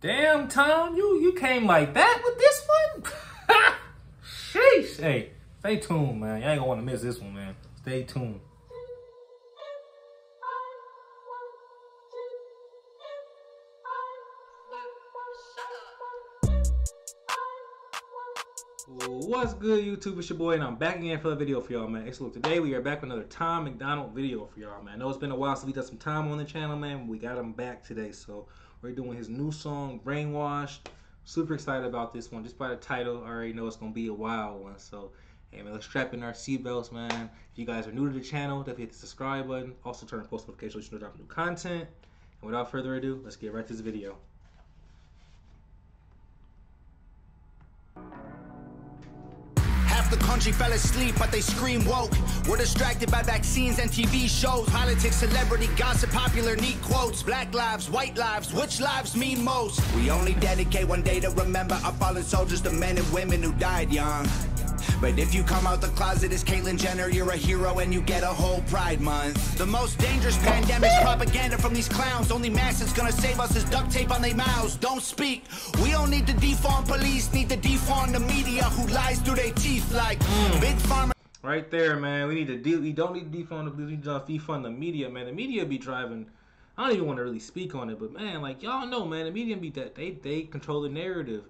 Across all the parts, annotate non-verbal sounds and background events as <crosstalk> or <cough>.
Damn, Tom, you you came like that with this one? <laughs> Sheesh. Hey, stay tuned, man. You ain't gonna want to miss this one, man. Stay tuned. What's good, YouTube? It's your boy, and I'm back again for a video for y'all, man. Hey, so look, today we are back with another Tom MacDonald video for y'all, man. I know it's been a while since we done some time on the channel, man. we got him back today, so we're doing his new song, Brainwashed. Super excited about this one. Just by the title, I already know it's gonna be a wild one. So, hey man, let's strap in our seatbelts, man. If you guys are new to the channel, definitely hit the subscribe button. Also turn on post notifications so you drop new content. And without further ado, let's get right to this video. The country fell asleep, but they scream woke. We're distracted by vaccines and TV shows, politics, celebrity gossip, popular neat quotes. Black lives, white lives, which lives mean most? We only dedicate one day to remember our fallen soldiers, the men and women who died young. But if you come out the closet as Caitlyn Jenner, you're a hero and you get a whole Pride Month. The most dangerous pandemic's propaganda from these clowns. Only mask that's gonna save us is duct tape on their mouths. Don't speak. We don't need to defund police, need to defund the media who lies through their teeth like mm. big pharma. Right there, man. We need to de- we don't need to defund the police. We just defund the media, man. The media be driving. I don't even want to really speak on it, but man, like y'all know, man, the media be that they they control the narrative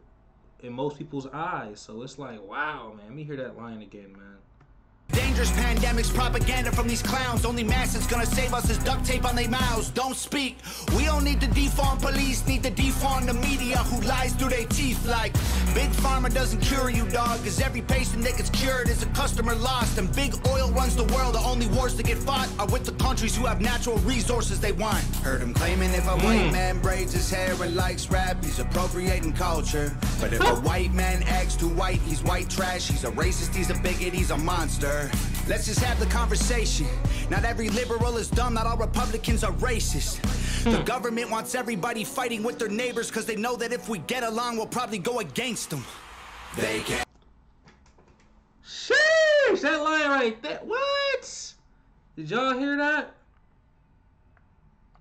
in most people's eyes. So it's like, wow, man. Let me hear that line again, man. Dangerous pandemics, propaganda from these clowns. Only mask that's gonna save us is duct tape on their mouths. Don't speak. We don't need to defund police, need to defund the media who lies through their teeth like Big Pharma doesn't cure you, dog. Cause every patient that gets cured is a customer lost. And big oil runs the world. The only wars that get fought are with the countries who have natural resources they want. Heard him claiming if a mm. white man braids his hair and likes rap, he's appropriating culture. But if a white man acts too white, he's white trash. He's a racist, he's a bigot, he's a monster. Let's just have the conversation. Not every liberal is dumb, not all Republicans are racist. The hmm. government wants everybody fighting with their neighbors because they know that if we get along, we'll probably go against them. They can. Sheesh, that line right there. What? Did y'all hear that?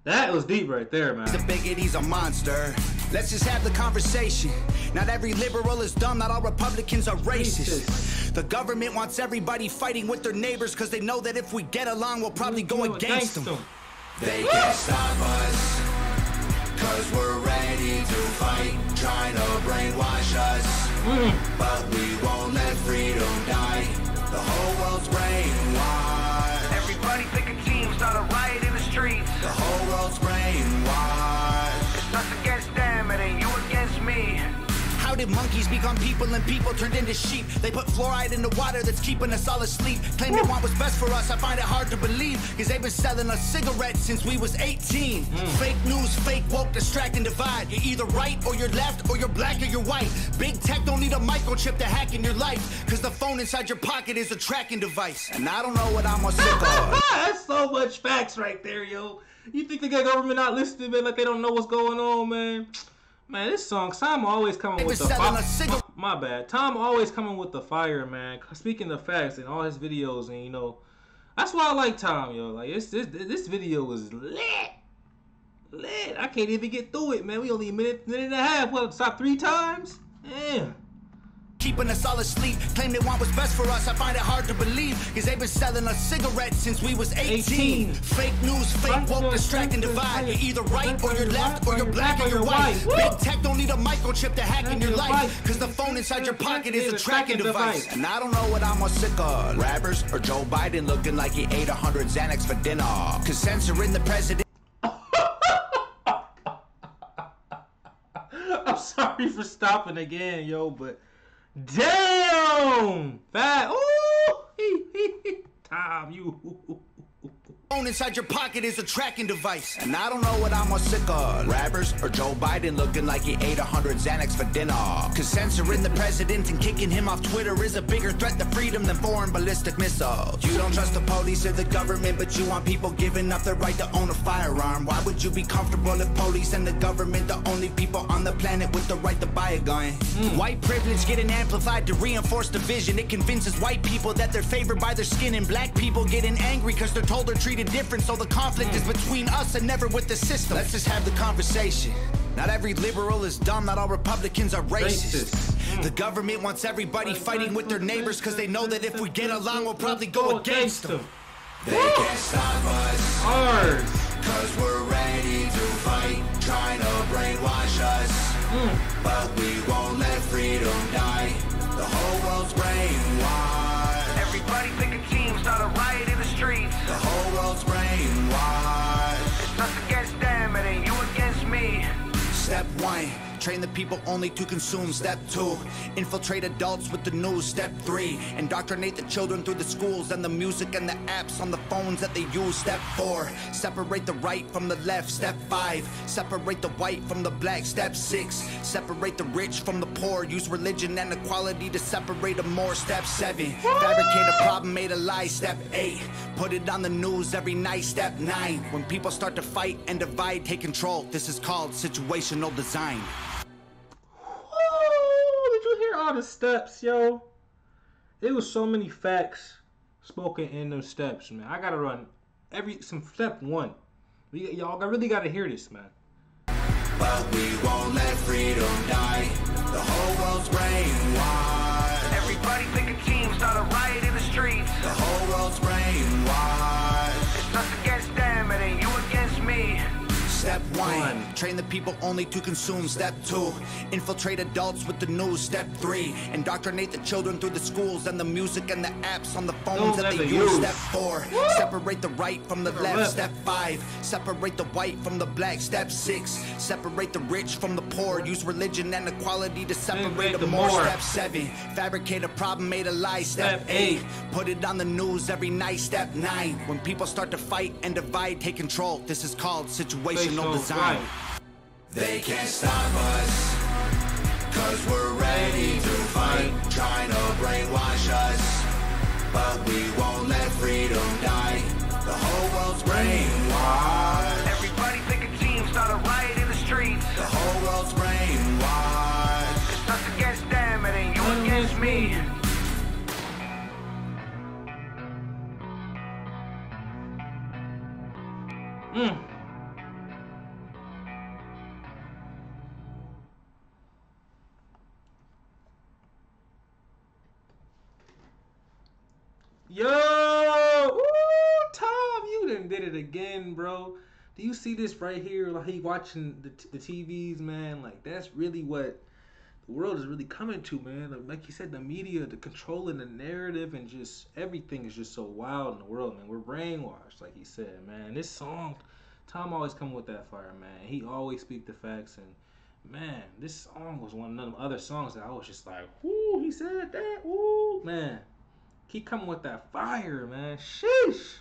That was deep right there, man. He's a bigot, he's a monster. Let's just have the conversation. Not every liberal is dumb, not all Republicans are racist. The government wants everybody fighting with their neighbors because they know that if we get along, we'll probably go against, them. They can't stop us, cause we're ready to fight, trying to brainwash us. Mm. But we won't let freedom monkeys become people and people turned into sheep? They put fluoride in the water that's keeping us all asleep. Claim they want what's best for us, I find it hard to believe. Cause they've been selling us cigarettes since we was 18. Mm. Fake news, fake woke, distract and divide. You're either right or you're left, or you're black or you're white. Big tech don't need a microchip to hack in your life. Cause the phone inside your pocket is a tracking device. And I don't know what I'm gonna sick of. <laughs> That's so much facts right there, yo. You think the government not listening, man, like they don't know what's going on, man? Man, this song, Tom always coming with the fire. My bad. Tom always coming with the fire, man. Speaking the facts in all his videos, and you know, that's why I like Tom, yo. Like this, this, this video was lit, lit. I can't even get through it, man. We only a minute, minute and a half. What? Stop three times? Damn keeping us all asleep. Claim they want what's best for us, I find it hard to believe. Cause they've been selling us cigarettes since we was 18. 18. Fake news, fake woke, distract and divide. You're either right or you're left, or you're black or you're white. Big tech don't need a microchip to hack in your life. Cause the phone inside your pocket is a tracking device. And I don't know what I'm more sick of. Rappers or Joe Biden looking like he ate 100 Xanax for dinner. Cause censoring the president. <laughs> I'm sorry for stopping again, yo, but Damn! Fat. Ooh! Tom, you. Phone inside your pocket is a tracking device. And I don't know what I'm more sick of. Rappers or Joe Biden looking like he ate 100 Xanax for dinner. Cause censoring the president and kicking him off Twitter is a bigger threat to freedom than foreign ballistic missiles. You don't trust the police or the government, but you want people giving up their right to own a firearm. Why would you be comfortable if police and the government the only people on the planet with the right to buy a gun? Mm. White privilege getting amplified to reinforce division. It convinces white people that they're favored by their skin and black people getting angry because they're told they're treated treated different, so the conflict mm. is between us and never with the system. Let's just have the conversation. Not every liberal is dumb, not all Republicans are racist. Racist. The government wants everybody fighting with their neighbors because they know that if we get along, we'll probably go against them. They can't stop us, Ours. cause we're ready to fight, trying to brainwash us. But we won't let freedom die. The whole world's brainwashed. Train the people only to consume. Step two, infiltrate adults with the news. Step three, indoctrinate the children through the schools and the music and the apps on the phones that they use. Step four, separate the right from the left. Step five, separate the white from the black. Step six, separate the rich from the poor. Use religion and equality to separate them more. Step seven, fabricate a problem, made a lie. Step eight, put it on the news every night. Step nine, when people start to fight and divide, take control. This is called situational design. The steps, yo? It was so many facts spoken in those steps, man. I gotta run every some step one. We, y'all really gotta hear this, man. But we won't let freedom die. The whole world's brainwashed. Train the people only to consume. Step two, infiltrate adults with the news. Step three, indoctrinate the children through the schools and the music and the apps on the phones Phones that they use. use. Step four, separate the right from the left. left. Step five, separate the white from the black. Step six, separate the rich from the poor. Use religion and equality to separate them the more. more. Step seven, fabricate a problem, made a lie. Step, Step eight, put it on the news every night. Step nine, when people start to fight and divide, take control. This is called situational design. design. They can't stop us, cause we're ready to fight, trying to brainwash us. But we won't let freedom die. The whole world's brainwashed. Everybody pick a team, start a riot in the streets. The whole world's brainwashed. It's us against them, it ain't you against me. Mm. Bro. Do you see this right here? Like he watching the, the TVs, man. Like that's really what the world is really coming to, man. Like, you said, the media, the controlling the narrative, and just everything is just so wild in the world, man. We're brainwashed, like he said, man. This song, Tom always come with that fire, man. He always speak the facts, and man, this song was one of them other songs that I was just like, whoo, he said that, whoo, man. Keep coming with that fire, man. Sheesh.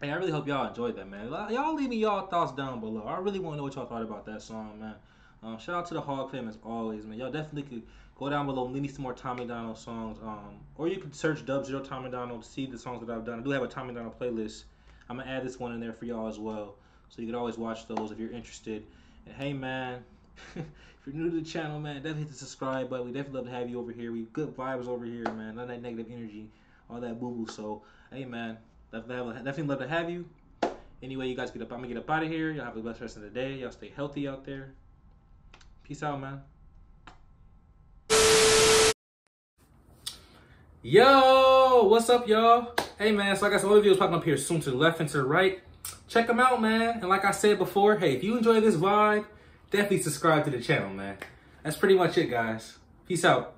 Hey, I really hope y'all enjoyed that, man. Y'all leave me y'all thoughts down below. I really want to know what y'all thought about that song, man. Um, shout out to the Hog fam as always, man. Y'all definitely could go down below, leave me some more Tom MacDonald songs. Um, or you could search Dub Zero Tom MacDonald to see the songs that I've done. I do have a Tom MacDonald playlist. I'm gonna add this one in there for y'all as well, so you can always watch those if you're interested. And hey, man, <laughs> if you're new to the channel, man, definitely hit the subscribe button. We definitely love to have you over here. We good vibes over here, man. None of that negative energy, all that boo boo. So hey, man, definitely love to have you. Anyway, you guys get up. I'm gonna get up out of here. Y'all have the best rest of the day. Y'all stay healthy out there. Peace out, man. Yo, what's up, y'all? Hey, man, so I got some other videos popping up here soon to the left and to the right. Check them out, man. And like I said before, hey, if you enjoy this vibe, definitely subscribe to the channel, man. That's pretty much it, guys. Peace out.